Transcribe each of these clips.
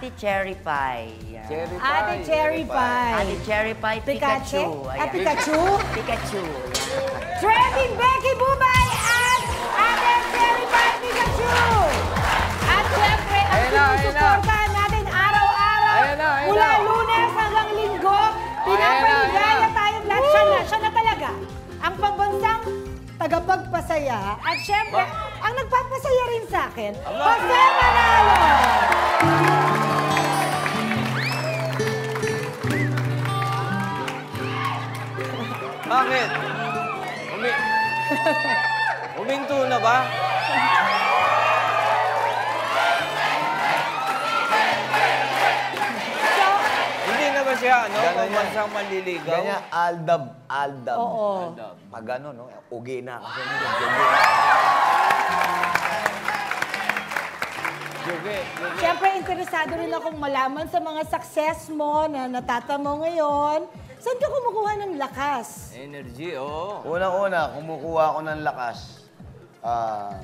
Ate Cherry Pie. Yan. Cherry Pie. Ate Cherry Pie. Ate Cherry Pie Pikachu? Pikachu. Ah, Ayan. Pikachu? Pikachu. Trending Becky Bubay at Ate Cherry Pie Pikachu! At syempre, ang Ayan na, ayan na. sinusuportahan natin araw-araw, Ayan na, ayan mula na. lunes hanggang linggo, pinapaligaya ayan na. tayong lahat. Siya na, siya na talaga. Ang pambansang tagapagpasaya. At syempre, ang nagpapasaya rin sa akin, Jose Manalo! Uminto na ba? Hindi na ba siya, ano? Ganun yan. Pambansang manliligaw? Ganyan, aldab, aldab. oo. Pag ano, no? Ugi na kasi. juge. Siyempre, interesado rin akong malaman sa mga success mo na natatamo ngayon. Saan ka kumukuha ng lakas? Energy, oo. Unang-una, kumukuha ako ng lakas. Ah,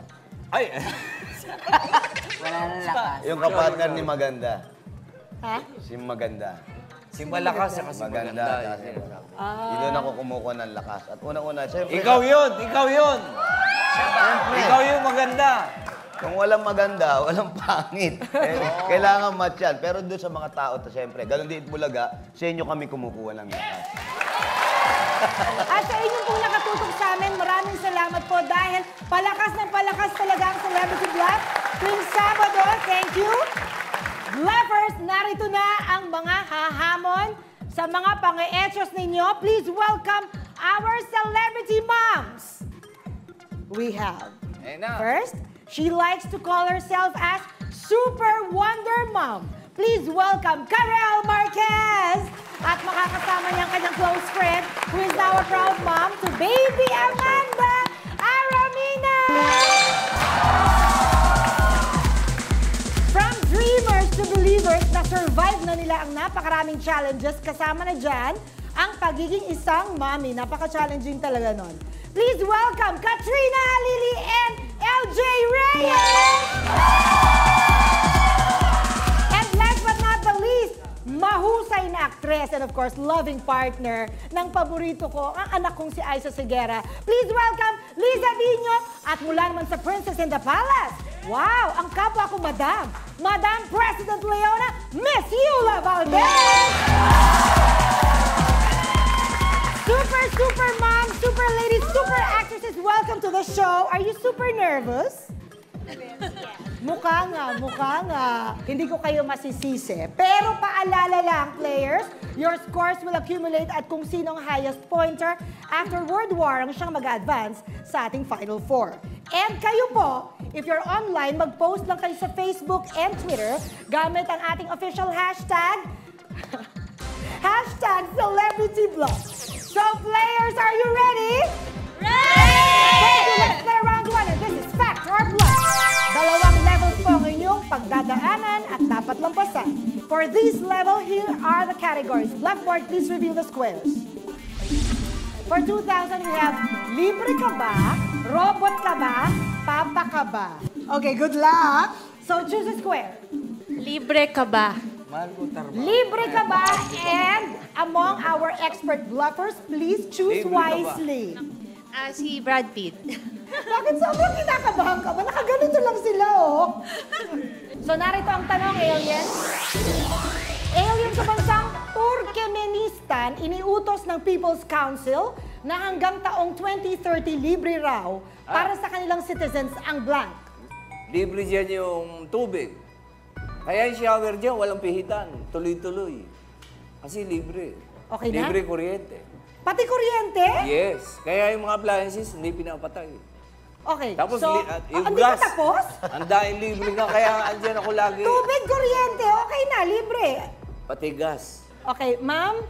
Ay! Wala nang lakas. yung kapatner ni Maganda. Ha? Si Maganda. si Malakas kasi Maganda. maganda. kasi maganda. Doon ako kumukuha ng lakas. At unang-una, siyempre, Ikaw yun! Ikaw yun! Ikaw yung maganda! Kung walang maganda, walang pangit. Eh, Kailangan match yan. Pero doon sa mga tao, to, siyempre, ganun din Bulaga, sa inyo kami kumukuha ng lakas. At sa inyo pong nakatutok sa amin, maraming salamat po dahil palakas ng palakas talaga ang Celebrity Bluff. Tuwing Sabado, thank you. Bluffers, narito na ang mga hahamon sa mga pang-eechos ninyo. Please welcome our celebrity moms. We have na. First, she likes to call herself as Super Wonder Mom. Please welcome Karel Marquez! At makakasama niya ang kanyang close friend who is now a proud mom to baby Amanda Aramina! From dreamers to believers na survive na nila ang napakaraming challenges kasama na dyan ang pagiging isang mommy. Napaka-challenging talaga nun. Please welcome Katrina Lily and LJ Reyes! And last but not the least, mahusay na actress and of course, loving partner ng paborito ko, ang anak kong si Aiza Segura. Please welcome Liza Dino at mula naman sa Princess in the Palace. Wow, ang kapwa ko, Madam. Madam President Leona, Miss Yula Valdez! Super, super mom, super ladies, super actresses, welcome to the show. Are you super nervous? Mukha nga, mukha nga. Hindi ko kayo masisisi. Pero paalala lang, players, your scores will accumulate at kung sinong highest pointer after Word War ang siyang mag-advance sa ating Final Four. And kayo po, if you're online, mag-post lang kayo sa Facebook and Twitter gamit ang ating official hashtag, hashtag CelebrityBlog. So players, are you ready? Thank you. Let's play round one. And this is Fact or Bluff. Dalawang levels po ang inyong pagdadaanan at dapat lampasan. For this level, here are the categories. Blackboard, please reveal the squares. For 2,000, we have libre ka ba, robot ka ba, papa ka ba. Okay, good luck. So choose a square. Libre ka ba? Mahal ko tarba. Libre ka ba? And among our expert bluffers, please choose wisely. Ah, si Brad Pitt. Bakit sobrang kinakabahan ka ba? Nakaganito lang sila, oh. so, narito ang tanong, Alien. Alien sa bansang Turkmenistan, iniutos ng People's Council na hanggang taong 2030 libre raw para sa kanilang citizens ang blank. Libre dyan yung tubig. Kaya yung shower dyan, walang pihitan. Tuloy-tuloy. Kasi libre. Okay na? Libre kuryente. Pati kuryente? Yes. Kaya yung mga appliances, hindi pinapatay. Okay, Tapos, so, li- at oh, yung hindi pa gas. tapos? Ang dahil libre nga, kaya andyan ako lagi. Tubig, kuryente, okay na, libre. Pati gas. Okay, ma'am,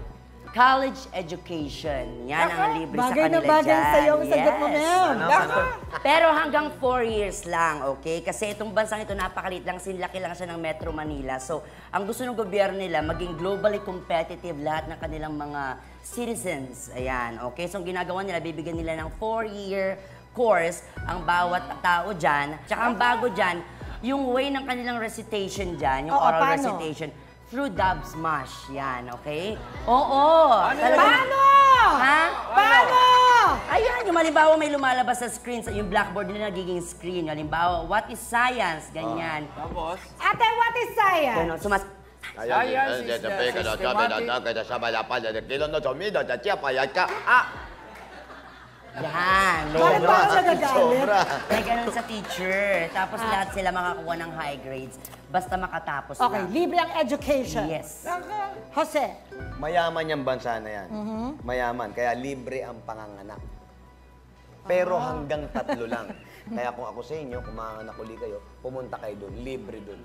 College education. Yan ang libre sa bagay na kanila bagay dyan. sa'yo ang sagot mo, ma'am. Pero hanggang 4 years lang, okay? Kasi itong bansang ito, napakalit lang, sinlaki lang siya ng Metro Manila. So, ang gusto ng gobyerno nila, maging globally competitive lahat ng kanilang mga citizens. Ayan, okay? So, ang ginagawa nila, bibigyan nila ng 4-year course ang bawat tao dyan. Tsaka ang bago dyan, yung way ng kanilang recitation dyan, yung Oo, oral paano? recitation, through dub smash. Yan, okay? Oo. talagang- Paano? Ha? Paano? Ayan, yung halimbawa may lumalabas sa screen, sa yung blackboard nila nagiging screen. Halimbawa, what is science? Ganyan. Tapos, Ate, what is science? Ganon, sumas... Science is the systematic- Yan. Bakit ba ako nagagalit? Sobra. May ganun sa teacher. Tapos lahat sila makakuha ng high grades. Basta makatapos Okay, na. libre ang education. Yes. Jose, Mayaman yung bansa na yan. Mayaman. Kaya libre ang panganganak. Pero hanggang tatlo lang. Kaya kung ako sa inyo, kung manganganak uli kayo, pumunta kayo doon. Libre doon.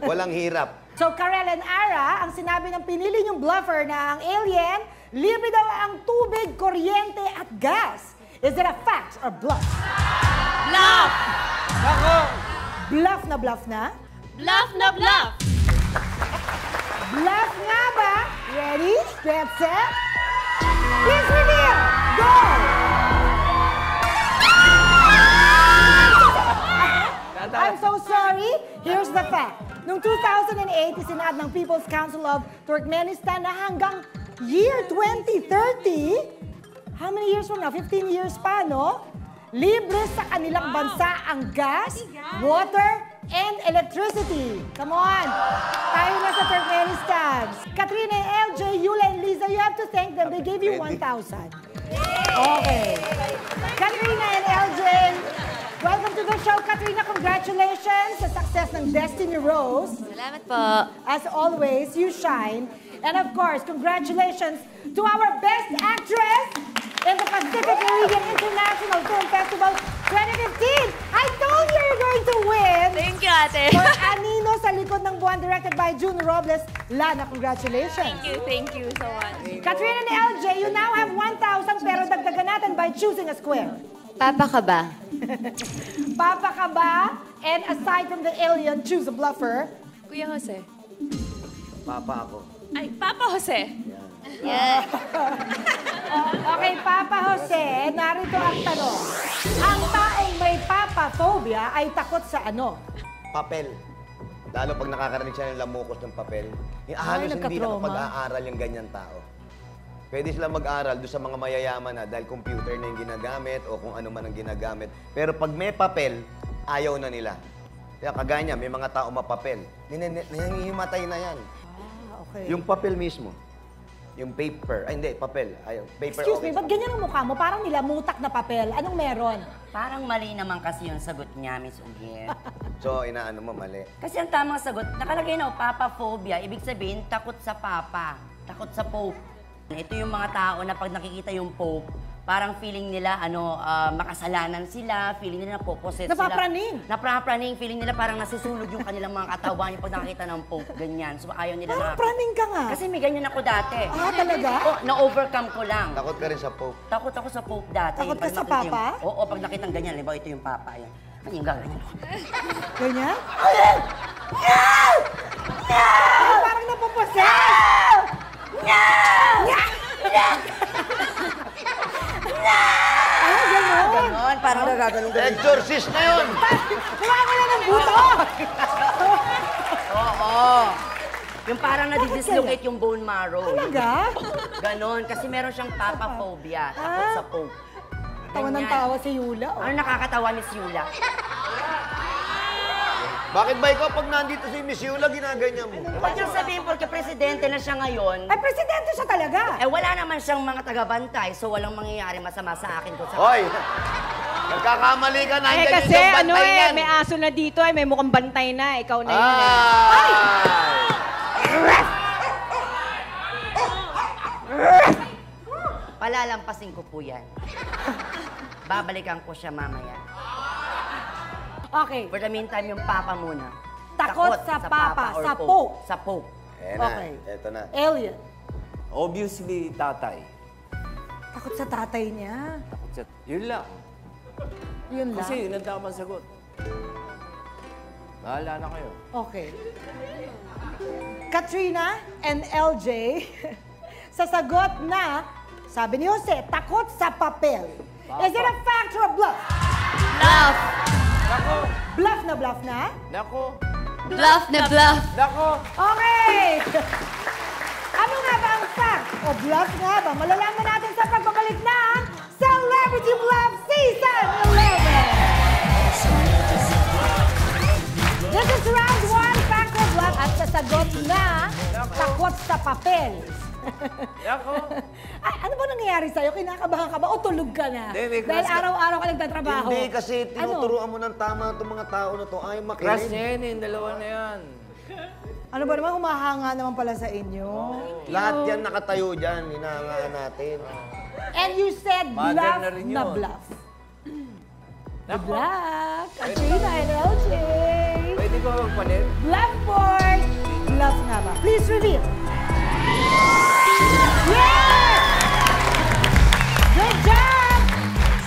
Walang hirap. So, Karel and Ara, ang sinabi ng pinili niyong bluffer na ang alien, libre daw ang tubig, kuryente at gas. Is it a fact or bluff? Bluff! Bluff na bluff na? Bluff na bluff! Bluff nga ba? Ready, get, set? Please reveal! Go! I'm so sorry. Here's the fact. Noong 2008, isinad ng People's Council of Turkmenistan na hanggang year 2030, how many years from now? 15 years pa, no? Libre sa kanilang bansa ang gas, water, and electricity. Come on! Tayo na sa Turkmenistan. Katrina, LJ, Yula, and Lisa, you have to thank them. They gave you 1,000. Okay. Katrina and LJ, to the show. Katrina, congratulations sa success ng Destiny Rose. Salamat po. As always, you shine. And of course, congratulations to our best actress in the Pacific Meridian International Film Festival 2015. I told you you're going to win. Thank you, ate. For Anino sa likod ng buwan directed by June Robles. Lana, congratulations. Thank you, thank you so much. Katrina and LJ, you now have 1,000 pero dagdagan natin by choosing a square. Papa ka ba? Papa ka ba? And aside from the alien, choose a bluffer. Kuya Jose. Papa ako. Ay, Papa Jose. Okay, Papa Jose, narito ang tanong. Ang taong may papaphobia ay takot sa ano? Papel. Lalo pag nakakarinig siya ng lamukos ng papel. Yung halos hindi nagka-trauma. nakapag-aaral yung ganyan tao. Pwede sila mag-aral doon sa mga mayayaman na dahil computer na yung ginagamit o kung ano man ang ginagamit. Pero pag may papel, ayaw na nila. Kaya kagaya niya, may mga tao mapapel. Nangihimatay na yan. Ah, okay. Yung papel mismo. Yung paper. Ay, hindi, papel. Ayaw. Paper Excuse me, ba't ganyan ang mukha mo? Parang nilamutak na papel. Anong meron? Parang mali naman kasi yung sagot niya, Miss Ugier. So, inaano mo, mali. Kasi ang tamang sagot, nakalagay na, oh, papaphobia. Ibig sabihin, takot sa papa. Takot sa pope. Ito yung mga tao na pag nakikita yung pope, parang feeling nila, ano, ah, makasalanan sila, feeling nila napopossess sila. Napapraning. Napapraning. Feeling nila parang nasusunog yung kanilang mga katawan yung pag nakakita ng pope, ganyan. So ayaw nila Parang na... praning ka nga. Kasi may ganyan ako dati. Ah, talaga? Oh, na-overcome ko lang. Takot ka rin sa Pope. Takot ako sa Pope dati. Takot ka Pag sa nakita yung- Papa? Oo, pag nakita ng ganyan, halimbawa ito yung Papa. Ayan. Ano yung gaganyan? Ganyan? Ay, parang napaposes! Ay, ganon. Ganon, parang nagaganon ganon. Exorcist na yun! Kumawala ng buto! Oo. Yung parang nadidislocate yung bone marrow. Talaga? Ganon, kasi meron siyang papaphobia. Takot Ah. sa Pope. Tawa ng tawa si Yula. oh. Ano nakakatawa, Miss Yula? Bakit ba ikaw pag nandito si Miss Yula, ginaganyan mo? Huwag niyang sabihin, porque presidente na siya ngayon, Ay, presidente siya talaga. eh wala naman siyang mga tagabantay, so walang mangyayari masama sa akin kung sa... Hoy! Nagkakamali ka na. Eh kasi ano eh, may aso na dito eh, may mukhang bantay na, ikaw na yun eh. Ay! Palalampasin ko po yan. Babalikan ko siya mamaya. Okay. For the meantime, yung papa muna. Takot sa papa, or sa pope. Sa pope. Eh na, Okay. eto na. Alien. obviously, tatay. Takot sa tatay niya. Takot siya. Yun lang. Yun lang. Kasi yun ang tamang sagot. Bahala na kayo. Okay. Katrina and LJ, sa sagot na, sabi ni Jose, takot sa papel. Is it a fact or a bluff? Bluff! Ako, Bluff na bluff na? Nako. Bluff na bluff. Nako. Okay! ano nga ba ang fact o bluff nga ba? Malalaman natin sa pagbabalik ng Celebrity Bluff Season 11! This is round one, fact or bluff, at sasagot na takot sa papel. Nako. Ay, ano ba nangyayari sa'yo? Kinakabahan ka ba o tulog ka na? Hindi, Dahil araw-araw ka nagtatrabaho. Hindi, kasi Ano? tinuturuan mo ng tama itong mga tao na to. Ayaw Crush makinig. niya yun, yung dalawa na yan. Ano ba naman, humahanga naman pala sa inyo. Lahat yan nakatayo dyan, hinahangaan natin. And you said Mother bluff na rin na yun. bluff. Nako. Bluff! Katrina and LJ! Pwede ko magpalit? Bluff board! Bluff nga ba? Please reveal. Good job!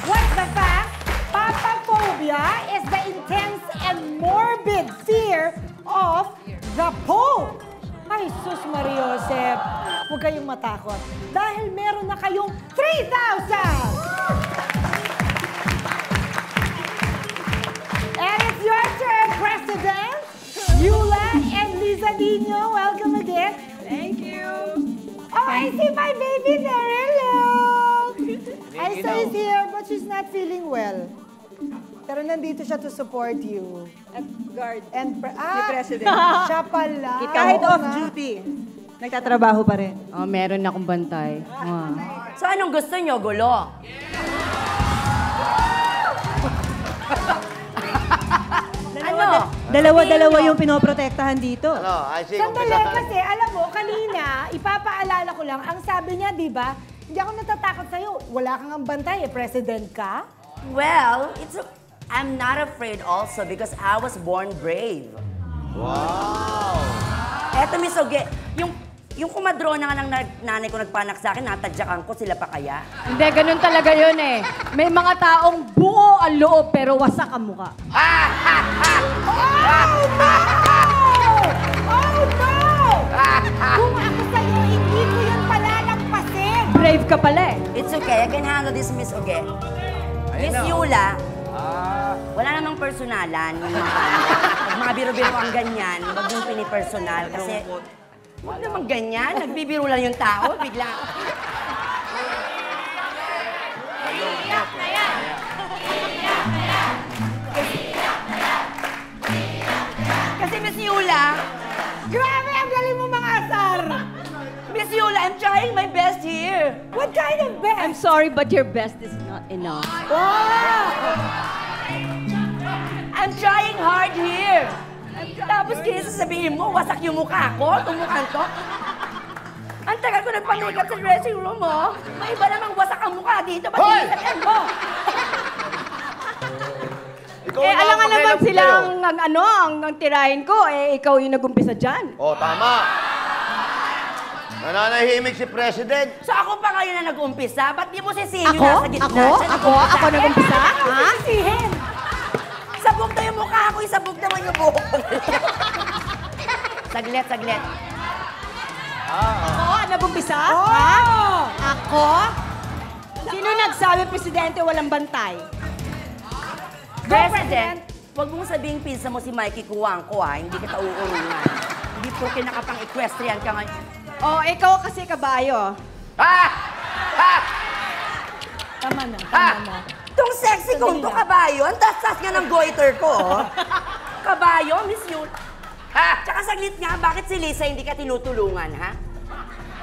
What's the fact? Papaphobia is the intense and morbid fear of the Pope. Ay, sus Maria Josep, huwag kayong matakot. Dahil meron na kayong 3,000! And it's your turn, President. Eula and Lisa Dino, welcome again. I see my baby there. Hello. I saw is here, but she's not feeling well. Pero nandito siya to support you. At guard. And pre- ah, President. siya pala. Kahit Oo off nga. duty, nagtatrabaho pa rin. Oh, meron akong bantay. Ah. So anong gusto nyo? Gulo? ano? Dalawa-dalawa yung pinoprotektahan dito. Ano, I see, Sandali umpisa tayo. kasi, alam mo, kanina, ipapaalala ko lang, ang sabi niya, di ba, hindi ako natatakot sa'yo. Wala kang ang bantay, eh, president ka. Well, it's a, I'm not afraid also because I was born brave. Wow! Eto, Miss Oge, yung, yung kumadrona nga ng nanay ko nagpanak sa akin, natadyakan ko, sila pa kaya? Hindi, ganun talaga yun eh. May mga taong buo ang loob pero wasak ang muka. Oh, no! Oh, no! Kung ako sa'yo, hindi ko yun palalampasin. Brave ka pala eh. It's okay, I can handle this, Miss Oge. Miss na. Yula, Ah, wala namang personalan. Yung mga, mga biro-biro ang ganyan, wag yung pinipersonal. Kasi, wag naman ganyan. Nagbibiro lang yung tao, bigla. Kasi Miss Yula, Grabe, ang galing mo mga asar. Miss Yula, I'm trying my best here. What kind of I'm best? sorry but your best is not enough. Wow! I'm trying hard here. Tapos kaya sasabihin mo, wasak yung mukha ko, tumukan to. Ang tagal ko nagpamikap sa dressing room mo. May iba namang wasak ang mukha dito. Ba't Hoy! hindi sabihan mo? Ikaw eh, na alam ang nga naman pakialam silang, sa'yo. ang, ano, ang, ang tirahin ko, eh, ikaw yung nagumpisa dyan. Oh, tama. Nananahimik si President. So ako pa ngayon na nag-umpisa? Ba't di mo sisihin yung Ako? nasa gitna? Ako? Ako? nag-umpisa. Ako nagumpisa? Ha? Sisihin. Sabog na yung mukha ko, isabog naman yung buhok ko. saglit, saglit. Ako? Nagumpisa? Oh! Ha? Ako? Sino nagsabi, Presidente, walang bantay? President, huwag mong sabihing pinsa mo si Mikey Kuwangko ha, hindi kita uurungan. Hindi po kinakapang equestrian ka ngayon. Oh, ikaw kasi kabayo. ha! Ha! Tama na, tama na. Itong sexy kong to, kabayo, ang tastas nga ng goiter ko, oh. Kabayo, Miss Yul. Ha? Tsaka saglit nga, bakit si Lisa hindi ka tinutulungan, ha?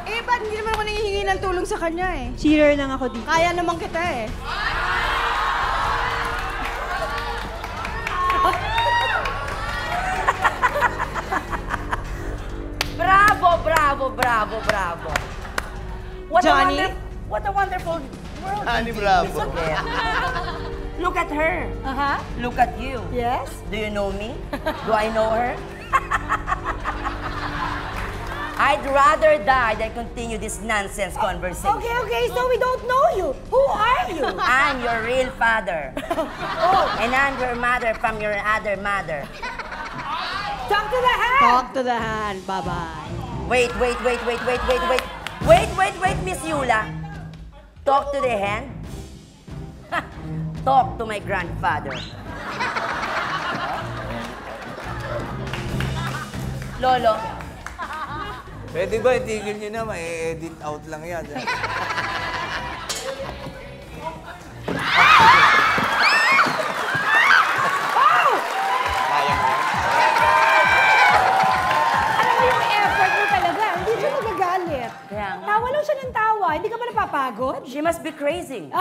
Eh, ba't hindi naman ako nangihingi ng tulong sa kanya eh? Cheater lang ako dito. Kaya naman kita eh. Bravo, bravo, bravo, bravo. What Johnny? a wonder, what a wonderful world. Johnny Bravo. okay. Look at her. Aha. Look at you. Yes? Do you know me? Do I know her? I'd rather die than continue this nonsense conversation. Okay, okay, so we don't know you. Who are you? I'm your real father. oh, And I'm your mother from your other mother. talk to the hand. Talk to the hand. Bye-bye. Wait, wait, wait, wait, wait, wait, wait. Wait, wait, wait, Miss Yula. Talk to the hand? Talk to my grandfather. Lolo. Pwede ba itigil nyo na? May edit out lang yan. Napapagod? She must be crazy.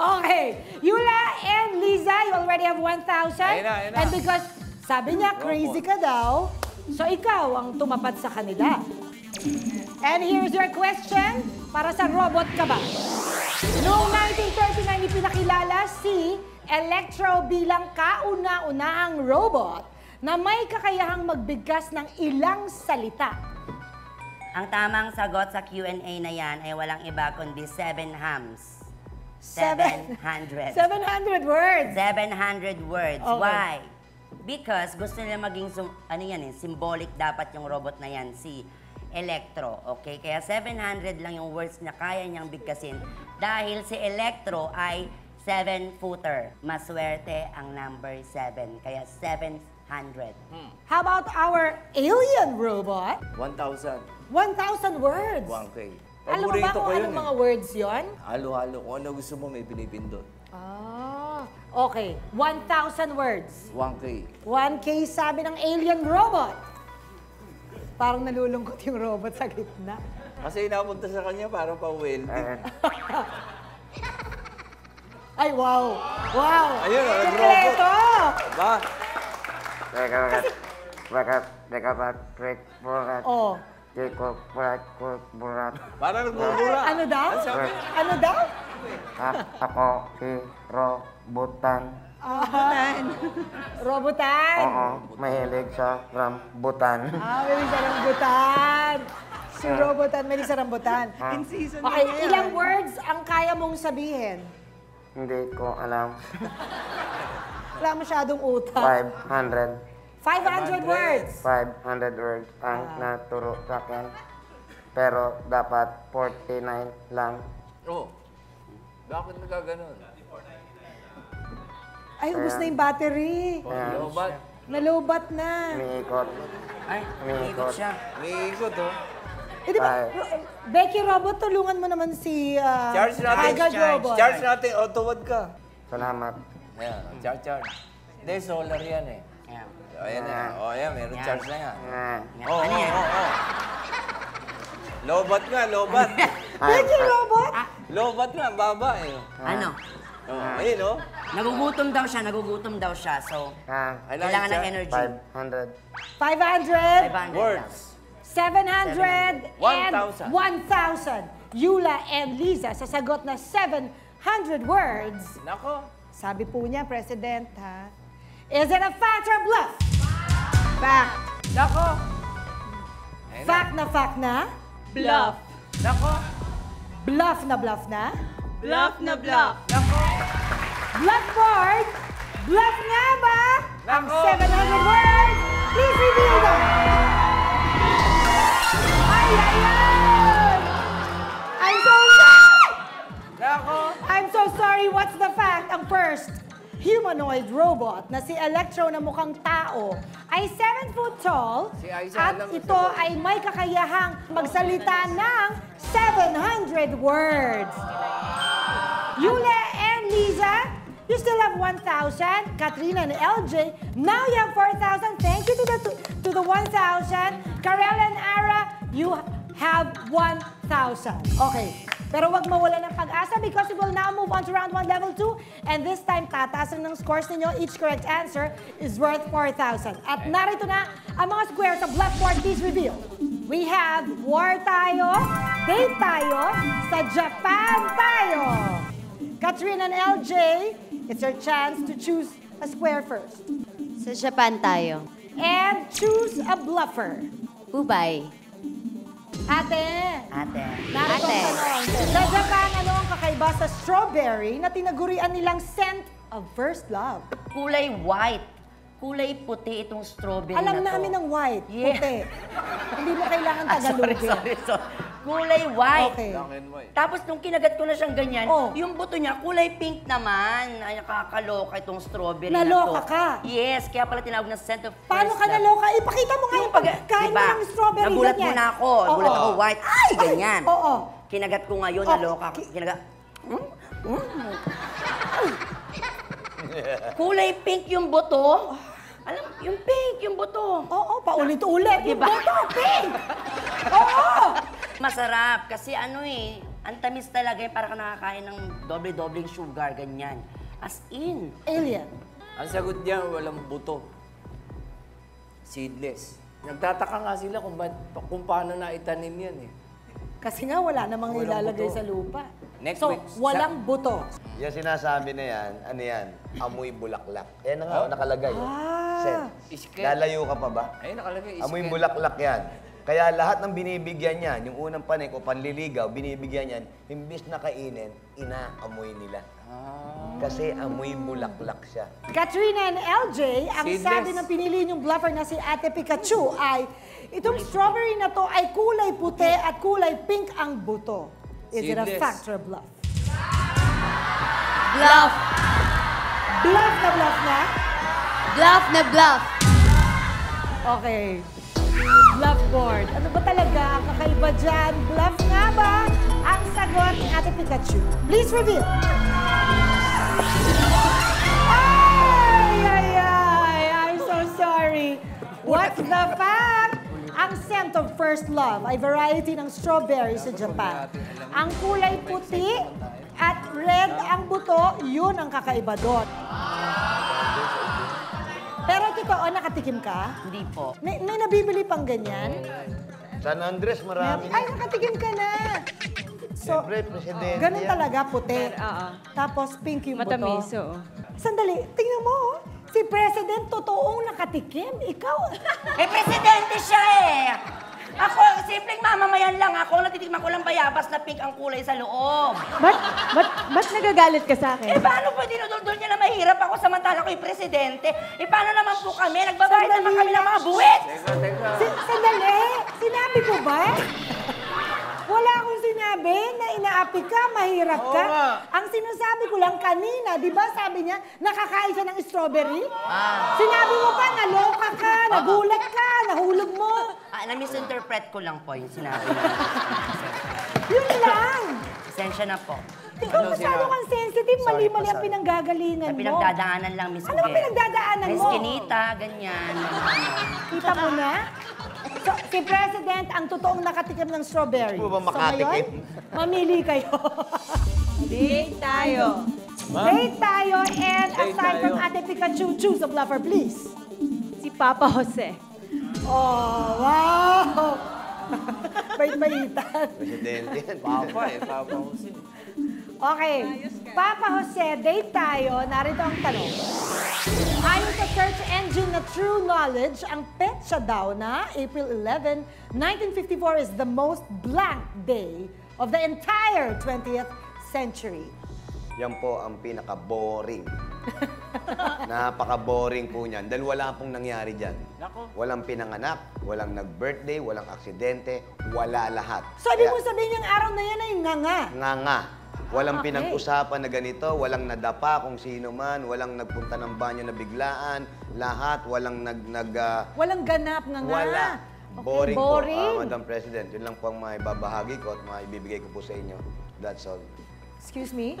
Okay. Yula and Liza, you already have 1,000. Ayun na, ayun na. And because sabi niya, crazy ka daw, so ikaw ang tumapat sa kanila. And here's your question, para sa robot ka ba? Noong 1939, ipinakilala si Electro bilang kauna-unahang robot na may kakayahang magbigkas ng ilang salita. Ang tamang sagot sa Q&A na yan ay walang iba kundi seven hams. Seven. 700. 700 words. 700 words. Okay. Why? Because gusto nila maging, ano yan eh, symbolic dapat yung robot na yan, si Electro, okay? Kaya 700 lang yung words na kaya niyang bigkasin dahil si Electro ay 7-footer. Maswerte ang number 7, kaya 700. How about our alien robot? 1,000. 1,000 words. 1K. Alam mo ba kung anong eh. mga words yon? Halo-halo. Kung ano gusto mo, may pinipindot. Ah, okay. 1,000 words. 1K. 1K sabi ng alien robot. Parang nalulungkot yung robot sa gitna. Kasi inapunta sa kanya para pa welding. Ay, wow! Wow! Ayun, oh, nag-robot. Sekreto! Ba? Teka, bakit, teka, bakit, burat, Oh, Jacob, burat, burat, burat. Para nagbubura. ano daw? Ano daw? Ah, ako si Robutan. Ah, robotan. Oo, mahilig sa rambutan. Ah, may sa rambutan. Si robotan, may sa rambutan. In season Okay, ilang words ang kaya mong sabihin? Hindi ko alam. Wala masyadong utak. 500, 500 words. 500 words ang naturo sa akin. Pero dapat 49 lang. Oh. Bakit nagkaganon? Ay, ubus na yung battery. Ba? Nalobat na. Umiikot. Ay, umiikot siya. May ikot, oh. Eh, di ba. Ro- Becky Robot, tulungan mo naman si uh, Charge natin. Haggard Robot. Charge natin. O, tuwad ka. Salamat. Ayan, charge, charge. Hindi, solar yan eh. Ayan. O, ayan na. O, ayan, meron Yan. charge na yan. Ah, Oo, Ano oo, yan? oo, oo. Lobat nga, lobat. Becky Robot? lobat nga, baba eh. Ano? Oh, ayun, oh. Nagugutom daw siya, nagugutom daw siya. So, ah, kailangan ng that. energy. 500. 500, 500 Words. 700, and 1,000. 1,000. Yula and Liza sa sagot na 700 words. Nako. Sabi po niya, President, ha? Is it a fact or bluff? Fact. Nako. Ayun. Fact na fact na? Bluff. Nako. Bluff na bluff na? Bluff na bluff. Blackboard, bluff nga ba? Ang Nako. 700 words, please reveal them. I'm so sorry! Nako. I'm so sorry, what's the fact? Ang first, humanoid robot na si Electro na mukhang tao ay 7 foot tall Si at ito ay may kakayahang magsalita ng 700 words. Yule and Liza, you still have 1,000. Katrina and LJ, now you have 4,000. Thank you to the to the 1,000. Karel and Ara, you have 1,000. Okay. Pero wag mawala ng pag-asa because we will now move on to round 1, level 2. And this time, tataasan ng scores ninyo. Each correct answer is worth 4,000. At narito na ang mga squares sa blackboard. Please reveal. We have war tayo, date tayo, sa Japan tayo. Katrina and LJ, it's your chance to choose a square first. Sa Japan tayo. And choose a bluffer. Ubay. Ate, Ate. narito Ate. ang tanong. Sa Japan, ano ang kakaiba sa strawberry na tinagurian nilang scent of first love? Kulay white. Kulay puti itong strawberry Alam na to. namin ng white, Yeah. puti. Hindi mo kailangan Ah, sorry, sorry, sorry. Kulay white. Okay. Black and white. Tapos nung kinagat ko na siyang ganyan, Oh. yung buto niya kulay pink naman. Ay, nakakaloka itong strawberry Naloka na to. ka? Yes, kaya pala tinawag na scent of Paano first ka love. naloka? Ipakita mo nga yung pagkain mo ng strawberry. Nagulat ganyan. muna ako. Oo. Nagulat ako, white. Ay, ganyan. Oo. Kinagat ko ngayon, Oh, naloka ako. ki- Kinagat. Mm, mm. Kulay pink yung buto. Alam, yung pink, yung buto. Oo, paulit-ulit. Yung Diba? boto, pink. Oo. Masarap kasi ano eh, ang tamis talaga yung para ka nakakain ng doble-dobleng sugar, ganyan. As in. Alien. Ang sagot niya, walang buto. Seedless. Nagtataka nga sila kung, ba't, kung paano na itanim yan eh. Kasi nga wala namang Walang ilalagay buto. sa lupa. Next so, week, walang buto. Yan sinasabi na yan, ano yan, amoy bulaklak. Yan na nga, nakalagay. oh. Ah. Sen, lalayo ka pa ba? Ay, nakalagay. Amoy bulaklak yan. Kaya lahat ng binibigyan niyan, yung unang panik o panliligaw, binibigyan niyan, imbis na kainin, inaamoy nila. Ah. Kasi amoy bulaklak siya. Katrina and LJ, ang Seedless. sabi ng pinili niyong bluffer na si Ate Pikachu ay itong strawberry na to ay kulay puti at kulay pink ang buto. Is it a Seedless. fact or a bluff? Bluff. Bluff na bluff na? Bluff na bluff. Okay. Board. Ano ba talaga ang kakaiba dyan? Bluff nga ba ang sagot ni Ate Pikachu? Please reveal. Ay, ay, ay. I'm so sorry. What's the fact? Ang scent of first love ay variety ng strawberry sa Japan. Ang kulay puti at red ang buto, yun ang kakaiba doon. Pero totoo, nakatikim ka? Hindi po. May, may nabibili pang ganyan? San Andres, marami Ay, na. nakatikim ka na. So, Siyempre, presidente ganun yan. talaga, puti. oo. Tapos pink yung Matamis, buto. oo. Sandali, tingnan mo. oh. Si President, totoong nakatikim. Ikaw, Eh, presidente siya eh! Ako, simpleng mamamayan lang ako. Natitikman ko lang bayabas na pink ang kulay sa loob. Ba't, ba't, ba't nagagalit ka sa Eh, akin? paano po dinudol niya na mahirap ako samantala ko yung presidente? Eh, paano naman po kami? Nagbabayad naman kami ng mga buwit! Teka, teka. sandali. Sinabi ko ba? Wala akong sinabi na inaapi ka, mahirap ka. Oo nga. Ang sinasabi ko lang kanina, di ba sabi niya, nakakain siya ng strawberry? Sinabi mo pa, naloka ka, nagulat ka, nahulog mo. Ah, na-misinterpret ko lang po yung sinabi niya. Yun lang. Pasensya na po. Ikaw Ano masyado sila? kang sensitive, Sorry mali-mali ang sorry. pinanggagalingan Ay, mo. pinagdadaanan lang, Miss Ano ba Miguel. pinagdadaanan mo? skinita, ganyan. Kita mo na? So, si President ang totoong nakatikim ng strawberry. Mo ba So, makatikim? ngayon, mamili kayo. Date tayo. Date tayo and Date aside from tayo. Ate Pikachu, choose a bluffer, please. Si Papa Jose. Oh, wow! Bait-baitan. Presidente yan. Papa eh, Papa Jose. Okay. Papa Jose, date tayo. Narito ang tanong. Ayon sa search engine na True Knowledge, ang petsa daw na April 11, 1954 is the most blank day of the entire 20th century. Yan po ang pinaka-boring. Napaka-boring po niyan. Dahil wala pong nangyari dyan. Nako. Walang pinanganak, walang nag-birthday, walang aksidente, wala lahat. So, ibig Kaya- mo sabihin yung araw na yan ay nga nga. nga nga. Walang Ah, okay. pinag-usapan na ganito, walang nadapa kung sino man, walang nagpunta ng banyo na biglaan, lahat, walang nag... nag ah, Walang ganap nga nga. wala. Okay, Boring, boring. po, ah, Madam President. Yun lang po ang maibabahagi ko at maibibigay ko po sa inyo. That's all. Excuse me?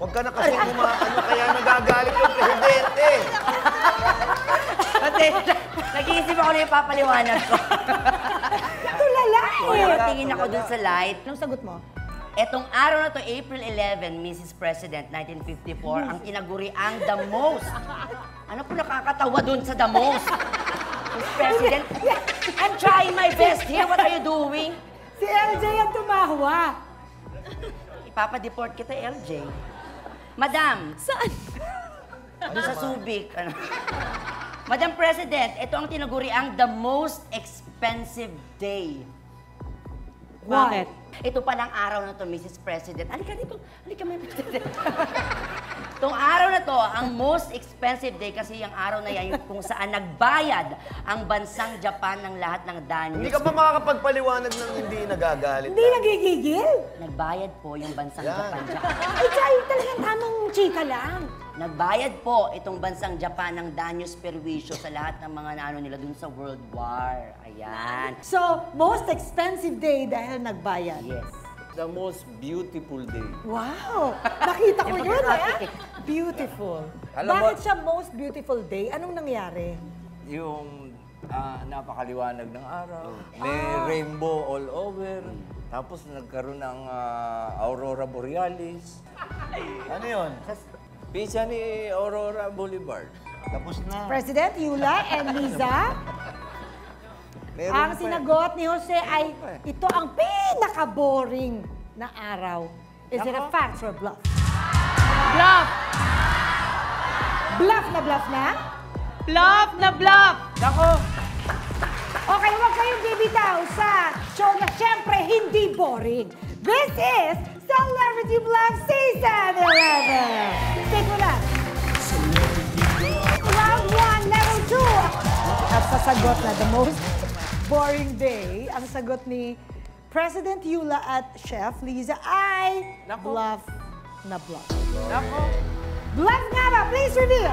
Huwag ka na kasi ano kaya nagagalit yung Presidente. Kasi, nag-iisip ako na yung papaliwanag ko. Tulala eh. tingin ako dun sa light. Anong sagot mo? Etong araw na to, April 11, Mrs. President, 1954, ang tinaguriang the most. Ano po nakakatawa dun sa the most? Mrs. President, I'm trying my best here. What are you doing? Si LJ ang tumawa. Ipapadeport kita, LJ. Madam. Saan? Doon sa Subic. Ano? Madam President, ito ang tinaguriang the most expensive day. Why? Ito palang araw na to, Mrs. President. Halika dito. Halika, may President. Tong araw na to, ang most expensive day kasi yung araw na yan yung kung saan nagbayad ang bansang Japan ng lahat ng danyo. Hindi ka ba makakapagpaliwanag ng hindi nagagalit? Hindi nagigigil? Nagbayad po yung bansang Yan. Japan. Ay, tayo talagang tamang chika lang. Nagbayad po itong bansang Japan ng danyos perwisyo sa lahat ng mga naano nila dun sa World War. Ayan. So, most expensive day dahil nagbayad. Yes. The most beautiful day. Wow! Nakita ko yun eh. Beautiful. Alam mo- Bakit siya most beautiful day? Anong nangyari? Yung ah, napakaliwanag ng araw. May Ah. rainbow all over. Tapos nagkaroon ng ah, aurora borealis. Ano yun? Pisa ni Aurora Boulevard. Tapos na. President Yula and Liza, Meron ang pa- sinagot ni Jose ay ito ang pinaka-boring na araw. Is it a fact or bluff? Bluff! Bluff na bluff na? Bluff na bluff! Nako! Okay, huwag kayong bibitaw sa show na syempre hindi boring. This is Celebrity Bluff Season 11. Stay ko lang. Round 1, level 2. At sasagot na the most boring day, ang sagot ni President Yula at Chef Liza ay Nako. bluff na bluff. Nako! Bluff nga ba? Please reveal.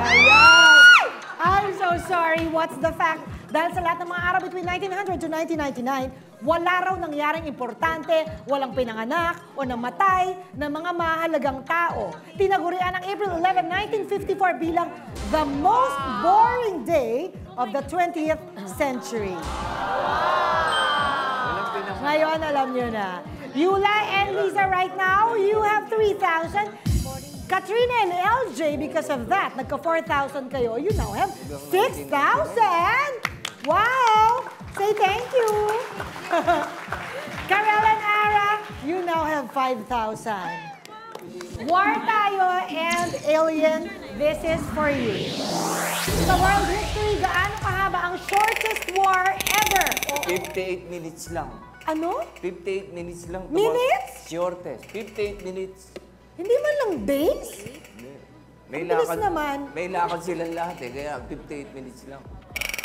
Ayan. I'm so sorry. What's the fact? Dahil sa lahat ng mga araw between 1900 to 1999, wala raw nangyaring importante, walang pinanganak o namatay na mga mahalagang tao. Tinagurian ang April 11, 1954 bilang the most boring day of the 20th century. Ngayon, alam nyo na. Yula and Lisa right now, you have 3,000. Katrina and LJ, because of that, nagka 4,000 kayo. You now have 6,000! Wow! Say thank you! Karel and Ara, you now have 5,000. War tayo and Alien, this is for you. Sa world history, gaano kahaba ang shortest war ever? 58 minutes lang. Ano? 58 minutes lang. Minutes? Shortest. 58 minutes. Hindi man lang days? May bilis naman. May lakad silang lahat eh, kaya 58 minutes lang.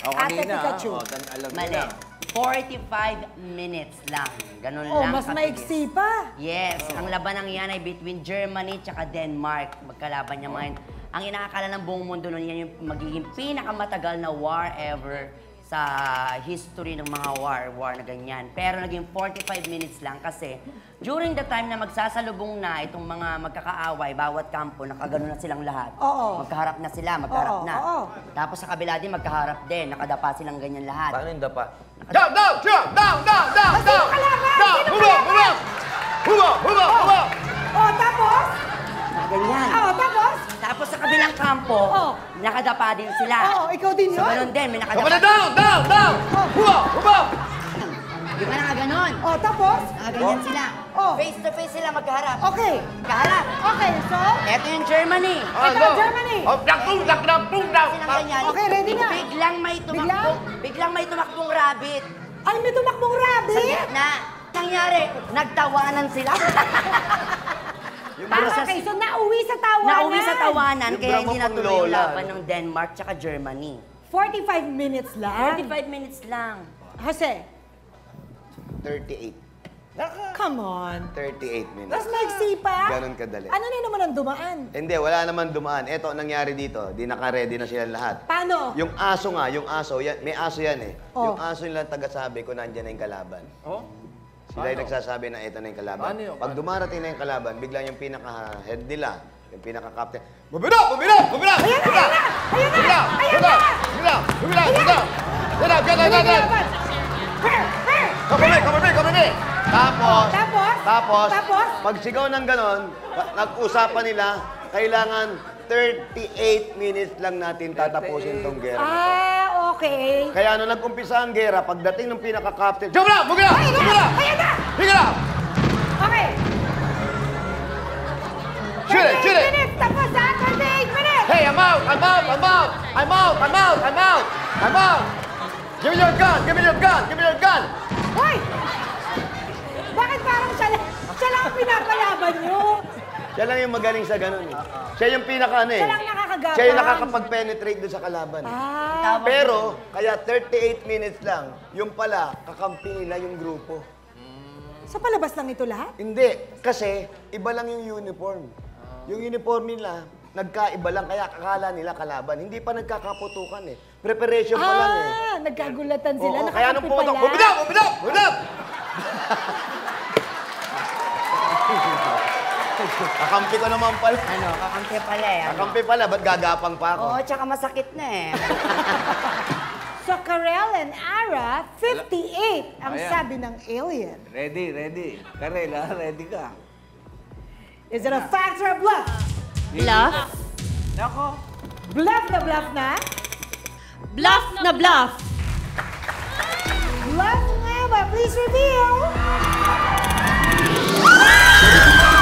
O Ate kanina, Pikachu. oh, tan alam Mali. nila. 45 minutes lang. Ganun Oh, lang mas kabilis. maiksi pa. Yes, ang labanang yan ay between Germany at Denmark. Magkalaban niya mga yun. Ang inaakala ng buong mundo nun, yan yung magiging pinakamatagal na war ever sa history ng mga war, war na ganyan. Pero naging 45 minutes lang kasi during the time na magsasalubong na itong mga magkakaaway, bawat kampo, nakagano na silang lahat. Oo. Magkaharap na sila, magkaharap Oo, na. oo. Tapos sa kabila din, magkaharap din, nakadapa silang ganyan lahat. Paano yung dapa? Down, down, down, down, down, down, Ah, sino kalaban? down. Sino up, kalaban? Move up, move up, move up. Oh, tapos? Ganyan. Oh, tapos? Tapos sa kabilang kampo, Oo. nakadapa din sila. Oo, ikaw din So, yun? ganun din, may nakadapa. na, down, down, down. Up, move up. Di ba nakaganon? Oh, tapos? Nakaganyan sila. Oh. Face to face sila magkaharap. Okay. Magkaharap. Okay, so? Eto yung Germany. Ah, Ikaw, no. Germany. Oh, dak, boom, dak, dak, boom, down. Silang ganyan. Okay, ready na. Biglang may tumakbong, biglang may tumakbong rabbit. Ay, may tumakbong Sa rabbit. gitna. Nangyari, nagtawanan sila. Parang, okay, so nauwi sa tawanan. Nauwi sa tawanan, Yung kaya hindi natuloy yung laban ng Denmark tsaka Germany. 45 minutes lang. 45 minutes lang. Jose, 38. come on. 38 minutes. Mas maiksi pa. Ganon kadali. Ano na naman ang dumaan? Hindi, wala naman dumaan. Ito, ang nangyari dito, di naka-ready na sila lahat. Paano? Yung aso nga, yung aso, yan, may aso yan eh. Oh. Yung aso nila taga-sabi ko, nandyan na yung kalaban. Oh? Sila yung nagsasabi na ito na yung kalaban. Paano yun? Pag dumarating na yung kalaban, biglang yung pinaka-head nila, yung pinaka-captain, move it up. Ayan na, ayan na! Ayan na! get up, get up. Her, her! Come with me, come with me, come with me. Tapos, Tapos? tapos, Tapos? pag sigaw ng ganon, pa- nag-usapan nila, kailangan 38 minutes lang natin tatapusin tong gera. Ah, okay. Kaya nung nag-umpisa ang gera, pagdating ng pinaka-captain, up, move it up, Ayan move it na! Ayan na! It up. Okay. Shoot it, shoot it. minutes! Tapos ha? 28 minutes! Hey, I'm out, I'm out, I'm out, I'm out, I'm out, I'm out, I'm out. Give me your gun, give me your gun, give me your gun. Hoy! Bakit parang siya lang? Siya lang ang pinapalaban nyo. Siya lang yung magaling sa ganun eh. Siya yung pinaka ano eh. Siya lang nakakagapang. Siya yung nakakapag-penetrate doon sa kalaban. eh. Ah, Pero, kaya 38 minutes lang, yung pala, kakampi nila yung grupo. sa palabas lang ito lahat? Hindi, kasi iba lang yung uniform. Yung uniform nila, nagkaiba lang, kaya akala nila kalaban. Hindi pa nagkakaputukan eh. Preparation pa lang eh. Ah, nagkagulatan sila. Oo, kaya nung nakakampi pumunta, pala. Bumidap! Bumidap! Bumidap! Kakampi ko naman pala. Ano, kakampi pala eh. Ano? Kakampi pala, ba't gagapang pa ako? Oo, tsaka masakit na eh. So, Karel and Ara, 58 ang Ayan. sabi ng alien. Ready, ready. Karel, ha? Ready ka? Is it a fact or a bluff? Bluff. Nako. Bluff na bluff na. Bluff na bluff. Bluff nga ba? Please reveal. Okay,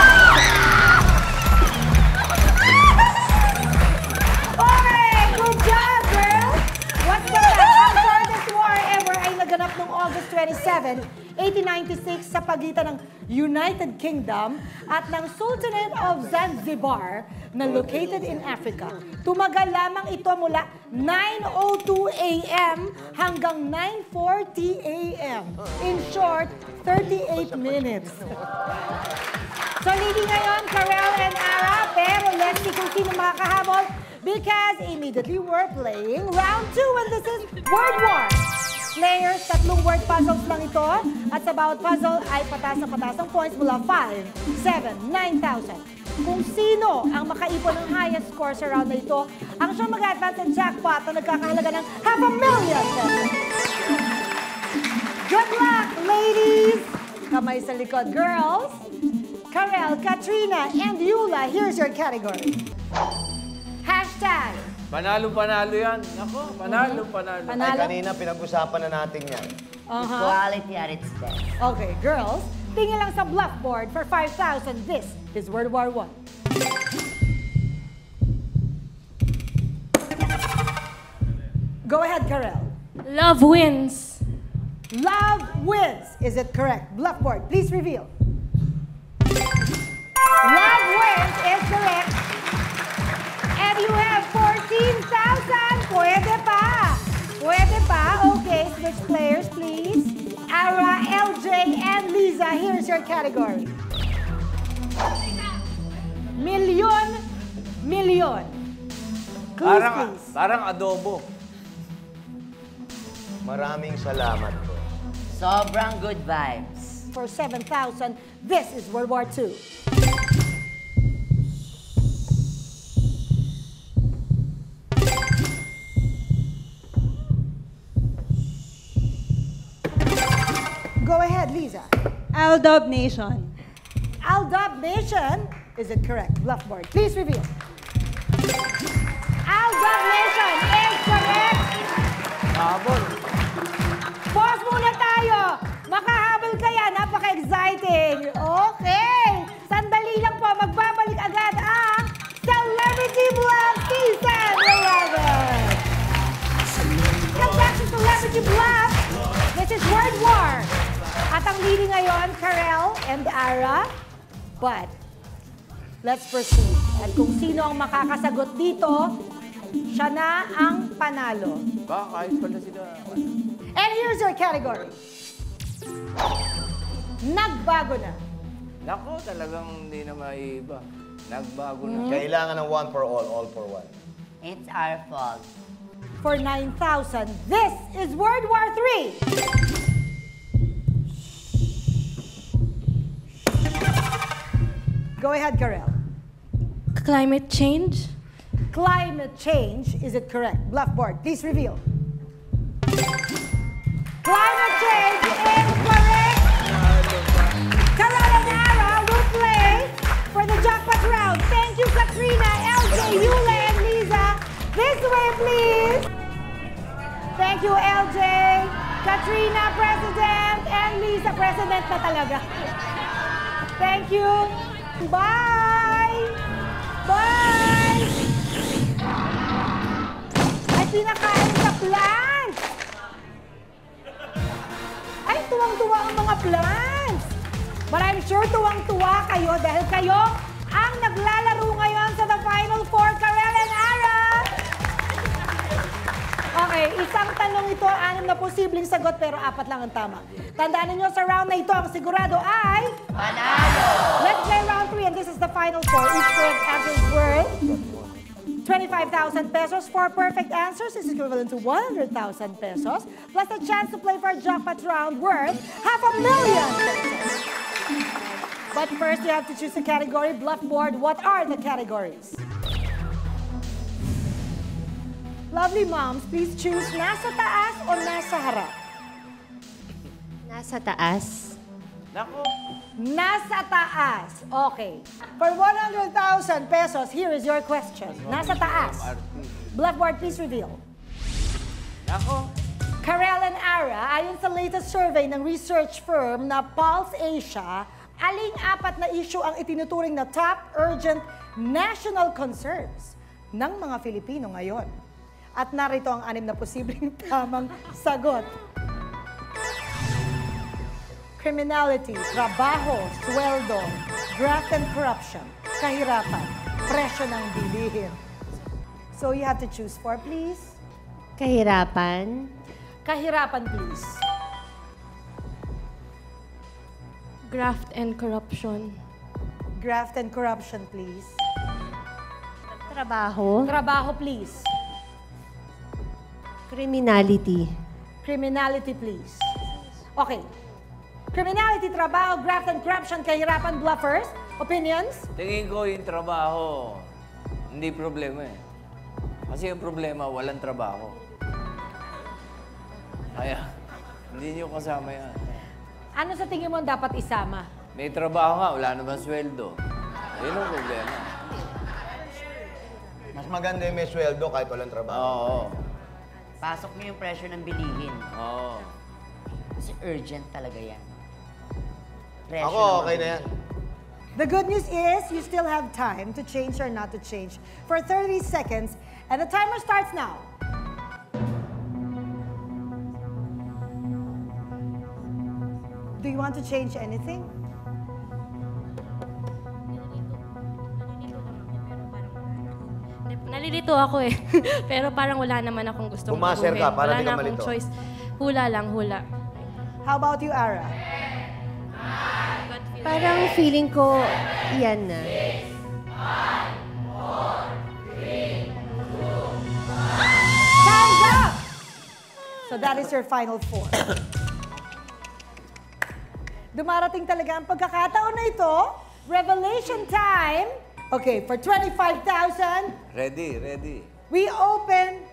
1827, 1896 sa pagitan ng United Kingdom at ng Sultanate of Zanzibar na located in Africa. Tumagal lamang ito mula 9.02 a.m. hanggang 9.40 a.m. In short, 38 minutes. So, leading ngayon, Karel and Ara, pero let's see kung sino makakahabol because immediately we're playing round two and this is Word War. Players, tatlong word puzzles lang ito at sa bawat puzzle ay patas na patas ang points mula 5, 7, 9,000. Kung sino ang makaipon ng highest score sa round na ito, ang siyang mag-advance ng jackpot na nagkakahalaga ng half a million pesos. Good luck, ladies! Kamay sa likod, girls. Karel, Katrina, and Yula, here's your category. Hashtag. Panalo, panalo yan. Nako, panalo, panalo. Ay, Panalo. kanina pinag-usapan na natin yan. Uh-huh. Quality at its best. Okay, girls. Tingin lang sa blackboard for 5,000. This is World War One. Go ahead, Karel. Love wins. Love wins. Is it correct? Blackboard, please reveal. Love wins is correct. And you have 14,000. Pwede pa. Pwede pa. Okay, switch players, please. Ara, LJ, and Lisa, here's your category. Milyon, milyon. Clues, Parang, please. parang adobo. Maraming salamat po. Sobrang good vibes. For 7,000, this is World War II. Lisa. Aldab Nation. Aldab Nation, is it correct? Bluffboard, please reveal. Aldab Nation is correct. Habol. Pause muna tayo. Makahabol kaya, napaka-exciting. Okay. Sandali lang po, magbabalik agad ang Celebrity Bluff Season 11. Come back to Celebrity Bluff. This is Word War. Ang leading ngayon, Karel and Ara. But, let's proceed. At kung sino ang makakasagot dito, siya na ang panalo. Ba, kahit pala sila. And here's your category. Nagbago na. Nako, talagang hindi na maiba. Nagbago na. Kailangan ng one for all, all for one. It's our fault. For 9,000, this is World War III. Go ahead, Karel. Climate change. Climate change, is it correct? Bluffboard, please reveal. Climate change is correct. Karel and Ara will play for the jackpot round. Thank you, Katrina, LJ, Yula, and Lisa. This way, please. Thank you, LJ, Katrina, President, and Lisa, President na talaga. Thank you. Bye! Bye! Ay, pinakain sa plants! Ay, tuwang-tuwa ang mga plants! But I'm sure tuwang-tuwa dahil kayo ang naglalaro ngayon sa the Final Four, Karel and Ara! Okay, isang tanong ito, anim na posibleng sagot pero apat lang ang tama. Tandaan ninyo sa round na ito, ang sigurado ay... Panalo! Let's play round three and this is the final four. Each correct answer is worth 25,000 pesos. Four perfect answers is equivalent to 100,000 pesos. Plus a chance to play for a jackpot round worth half a million pesos. But first, you have to choose a category. Bluff board, what are the categories? Lovely moms, please choose nasa taas o nasa harap. Nasa taas. Nako. Nasa taas. Okay. For 100,000 pesos, here is your question. Nasa taas. Blackboard, please reveal. Nako. Karel and Ara, ayon sa latest survey ng research firm na Pulse Asia, aling apat na issue ang itinuturing na top urgent national concerns ng mga Filipino ngayon. At narito ang anim na posibleng tamang sagot. Criminality, trabaho, sweldo, graft and corruption, kahirapan, presyo ng bilihin. So you have to choose four, please. Kahirapan. Kahirapan, please. Graft and corruption. Graft and corruption, please. Trabaho. Trabaho, please. Criminality. Criminality, please. Okay. Criminality, trabaho, graft and corruption, kahirapan, bluffers. Opinions? Tingin ko yung trabaho, hindi problema eh. Kasi yung problema, walang trabaho. Kaya, hindi nyo kasama yan. Ano sa tingin mo dapat isama? May trabaho nga, wala naman sweldo. Yun ang problema. Mas maganda yung may sweldo kahit walang trabaho. Oo. Pasok mo yung pressure ng bilihin. Oo. Kasi urgent talaga yan. Pressure Ako, okay na yan. The good news is you still have time to change or not to change for 30 seconds, and the timer starts now. Do you want to change anything? Nalilito ako eh. Pero parang wala naman akong gustong Bumaser baguhin. ka para Wala di ka na akong malito. choice. Hula lang, hula. How about you, Ara? Parang feeling ko, yan na. Time's up! So that is your final four. Dumarating talaga ang pagkakataon na ito. Revelation time. Okay, for 25,000, Ready, ready. we open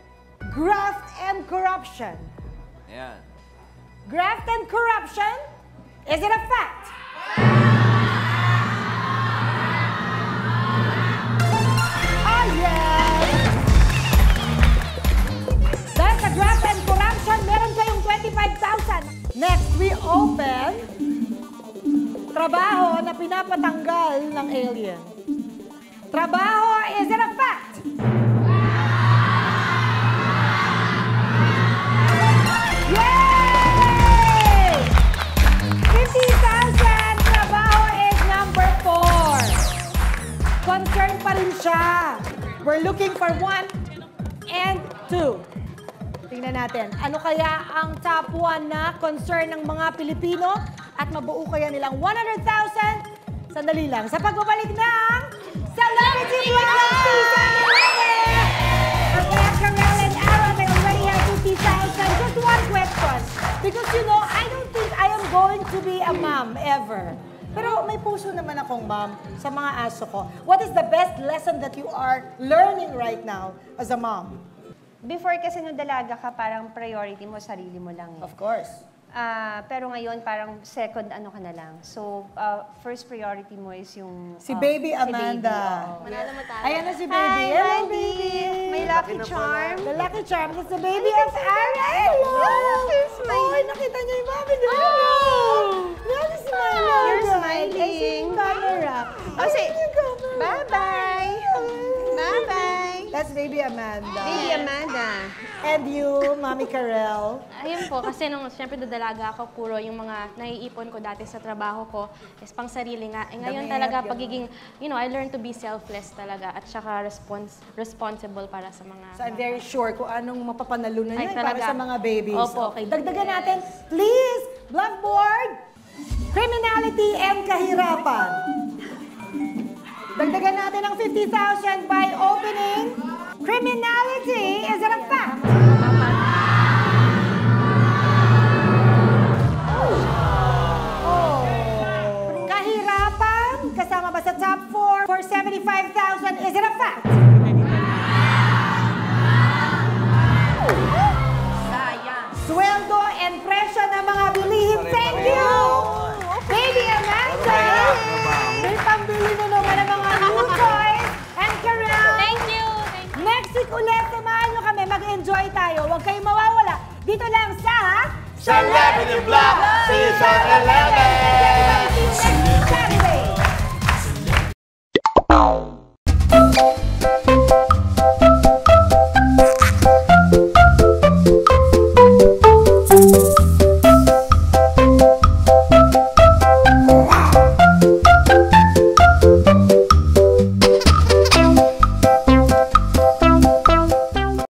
graft and corruption. Ayan. Graft and corruption, is it a fact? Oh, yes! Dahil sa graft and corruption, meron kayong 25,000. Next, we open trabaho na pinapatanggal ng alien. Trabaho, is it a fact? Siya. We're looking for one and two. Tingnan natin, ano kaya ang top one na concern ng mga Pilipino at mabuo kaya nilang 100,000? Sandali lang, sa pagbabalik ng Celebrity Vlog Season 11! For Black Carmel and Ara, they already have 50,000. Just one question. Because you know, I don't think I am going to be a mom ever. Pero may puso naman akong mom sa mga aso ko. What is the best lesson that you are learning right now as a mom? Before kasi nung dalaga ka, parang priority mo, sarili mo lang. Eh. Of course. Ah, pero ngayon, parang second ano ka na lang. So, ah, first priority mo is yung... Si ah, Baby si Amanda. oo. Ayan na si Baby. Hi, Hello, baby! May lucky charm. The Lucky Charm is the baby of Aaron. Oh, you're smiling. Oy, nakita niyo yung mami. Oh! Is my love. You're smiling. see yung camera. Oh, say. Bye-bye! Bye-bye! That's Baby Amanda. Baby Amanda. And you, Mami Karel. Ayun po, kasi nung siyempre dodalaga ako, puro yung mga naiipon ko dati sa trabaho ko is pang sarili nga. Eh, ngayon Damit, talaga pagiging, you know, I learned to be selfless talaga at saka respons responsible para sa mga So I'm very sure kung anong mapapanalunan niya para sa mga babies. Opo. Okay, dagdagan natin, please, blackboard, criminality and kahirapan. Dagdagan natin ang 50,000 by opening criminality. Is it a fact? Oh. Kahirapan, kasama ba sa top 4 for 75,000? Is it a fact? Sweldo and presyo ng mga bilihin. Thank you! Baby Amanda! May pambili na week ulit. Samahan nyo kami. Mag-enjoy tayo. Huwag kayong mawawala. Dito lang sa... Sa Celebrity Vlog! Season 11! Season 11!